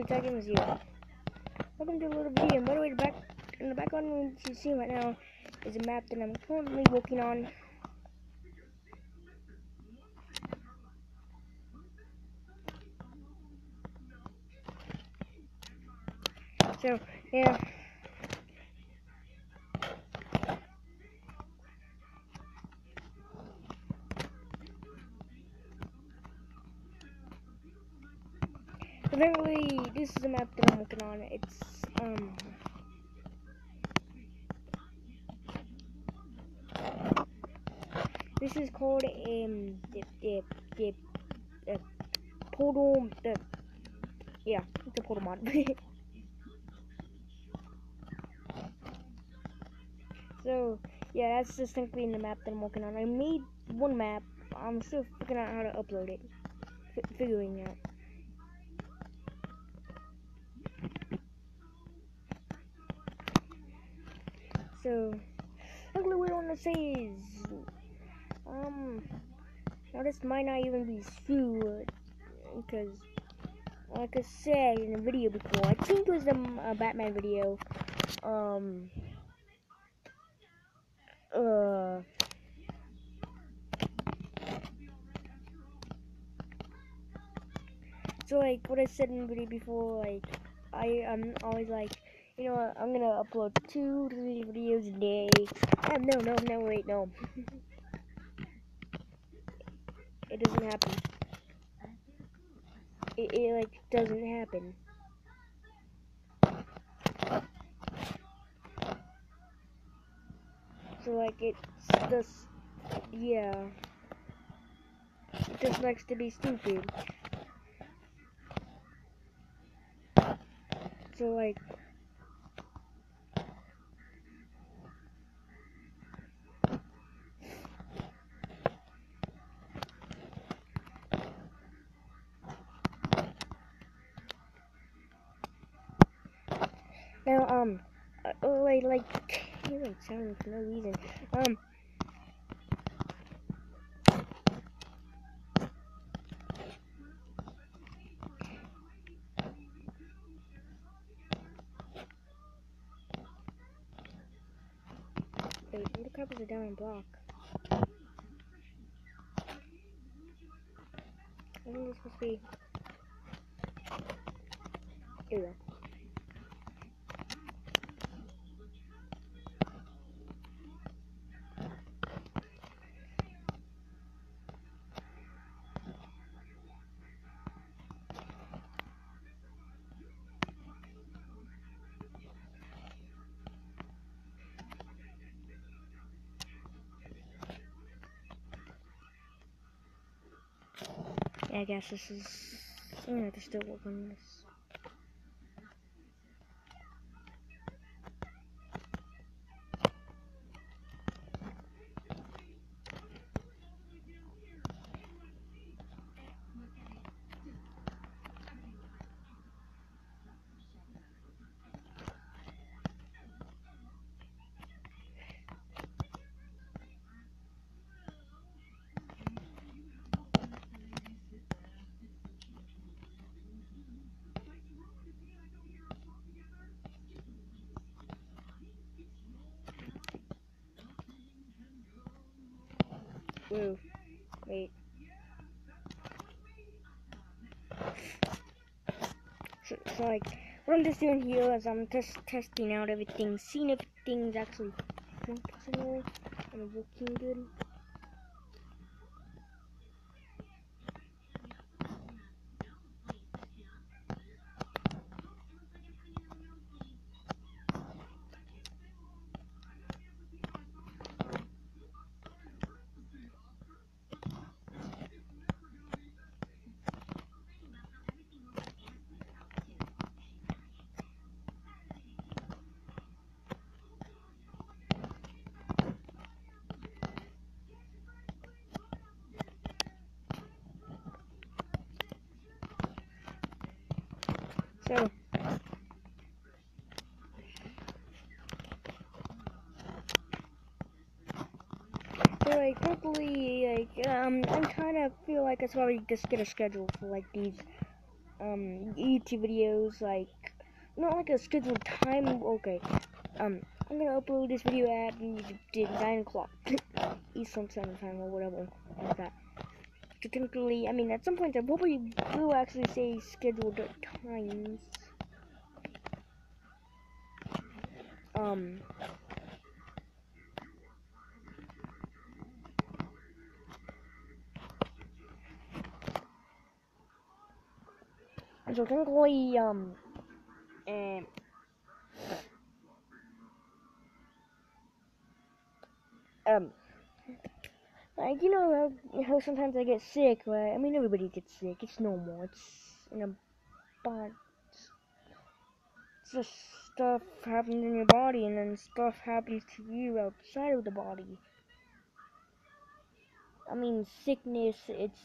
I can see you. Welcome to little video. And by the way, back in the background you see right now is a map that I'm currently working on. So yeah. Apparently, this is a map that I'm working on. It's um. This is called um the the the, the portal the yeah it's a portal mod. so yeah, that's distinctly in the map that I'm working on. I made one map. I'm still figuring out how to upload it. F figuring out. So, luckily what I want to say is, um, now this might not even be true, because, like I said in the video before, I think it was a, a Batman video, um, uh, so like what I said in the video before, like, I, I'm always like, you know what, I'm gonna upload two to three videos a day. Oh, no, no, no, wait, no. it doesn't happen. It, it, like, doesn't happen. So, like, it's just, yeah. It just likes to be stupid. So, like, Now, um, uh, wait, like, you like sounding for no reason. Um, a diamond block? I think it's supposed to be. Here we go. Yeah, I guess this is. Gonna have to still work on this. Wait. So, so, like, what I'm just doing here is I'm just testing out everything, seeing if things actually functional and working good. So, so like hopefully like um I'm trying to feel like I should probably just get a schedule for like these um YouTube videos like not like a scheduled time. Okay, um, I'm gonna upload this video at nine o'clock Eastern Standard Time or whatever like that. Technically, I mean, at some point I probably will actually say scheduled times. Um. So technically, um, and um, like you know how, sometimes I get sick, right? I mean everybody gets sick. It's normal. It's in a but it's just stuff happens in your body, and then stuff happens to you outside of the body. I mean sickness. It's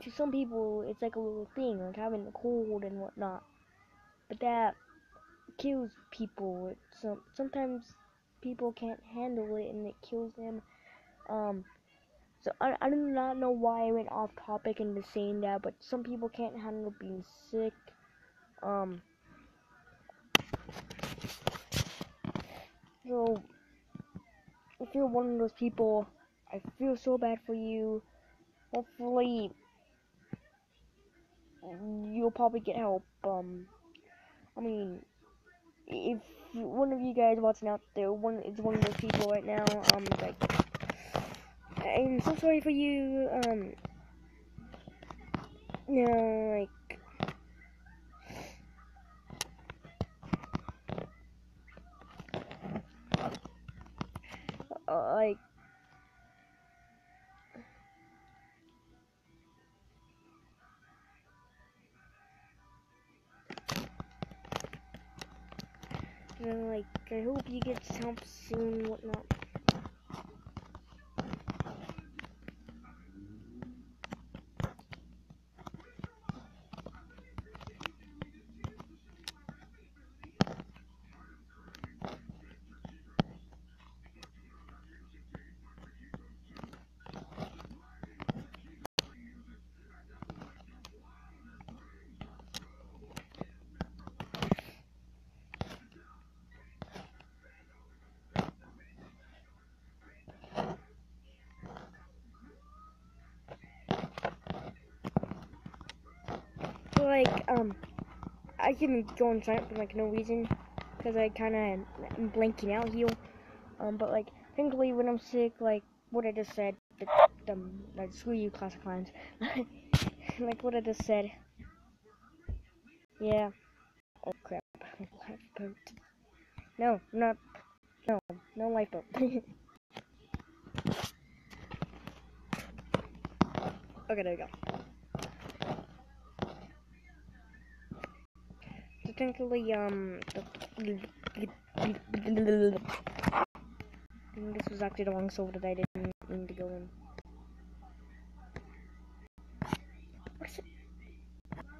to some people it's like a little thing, like having a cold and whatnot. But that kills people. Um, sometimes people can't handle it, and it kills them. Um, so I, I do not know why I went off topic into saying that, but some people can't handle being sick. Um, so if you're one of those people, I feel so bad for you. Hopefully, you'll probably get help. Um, I mean, if one of you guys watching out there, one is one of those people right now, um, like I'm so sorry for you. Um, know, like, like, like, I hope you get help soon, whatnot. Like, um, I can go on silent for like no reason, because I kind of am blanking out here. Um, but like, thankfully when I'm sick, like what I just said, the, the, like, screw you, classic lines. like what I just said. Yeah. Oh crap. Lifeboat. No, not. No, no lifeboat. okay, there we go. Technically, um, this was actually the wrong server that I didn't mean to go in. What is it?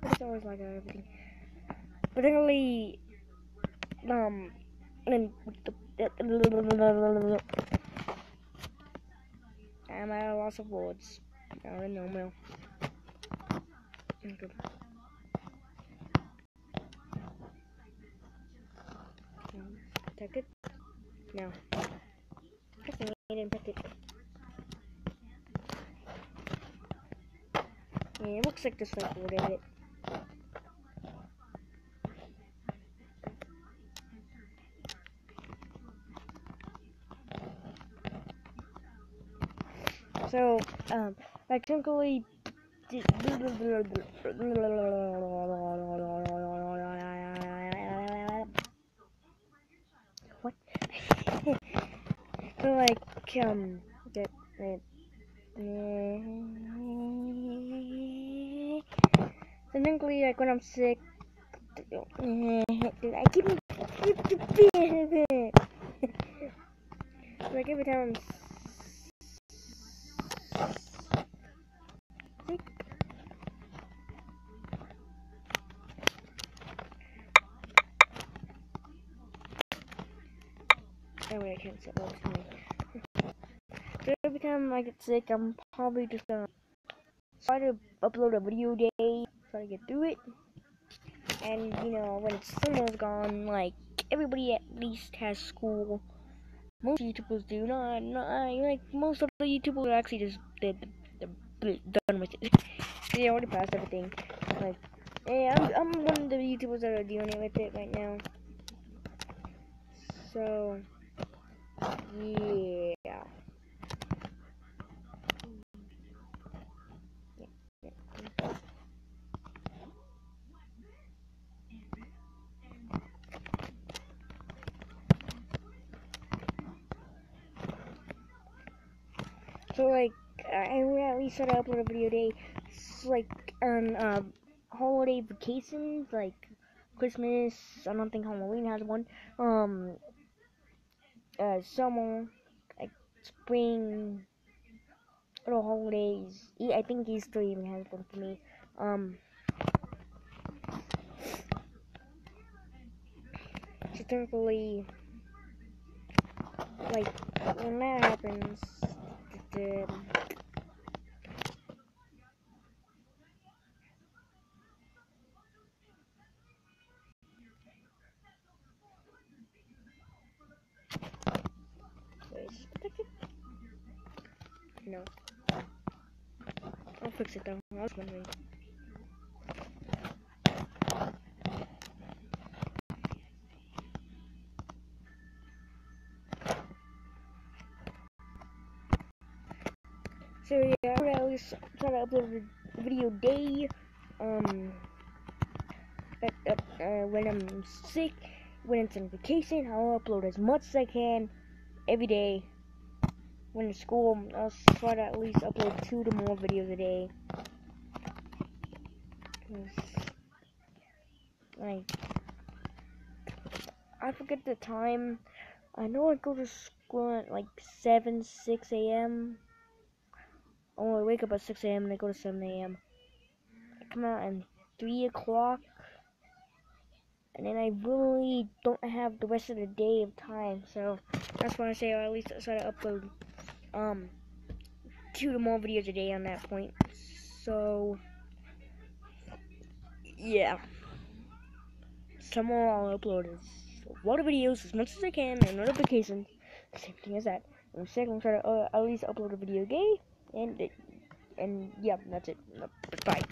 It's always like everything. But technically, um, I'm at a loss of words. I don't know, Mel. Okay. Protected? No. Pressing it and protect it. Yeah, it looks like this like would it. So, um, like technically So like um get it. Technically, like when I'm sick, I keep keep it. like every time I'm sick. Anyway, I can't set those to me. So every time I get sick, I'm probably just gonna try to upload a video day, try to get through it. and you know when summer's gone, like everybody at least has school. Most YouTubers do not, not like most of the YouTubers actually just done with it. they already passed everything. Like, yeah, I'm I'm one of the YouTubers that are dealing with it right now. So, yeah. So like, I at least upload a video day. It's like on uh, holiday vacations, like Christmas. I don't think Halloween has one. Um, uh, summer, like spring, little holidays. I think Easter even has one for me. Um, typically, like when that happens did. Wondering. So yeah, I always try to upload a video day. Um, at, at, uh, when I'm sick, when it's on vacation, I'll upload as much as I can every day. When in school, I'll try to at least upload two to more videos a day. Like, I forget the time. I know I go to school at like 7, 6 a.m. Oh, I wake up at 6 a.m. and I go to 7 a.m. I come out at 3 o'clock. And then I really don't have the rest of the day of time. So that's why I say I at least try to upload um two to more videos a day on that point. So yeah. Tomorrow I'll upload a lot of videos as much as I can and notifications. Same thing as that. And second, I'm trying to uh, at least upload a video a day. And, and yeah, that's it. Bye.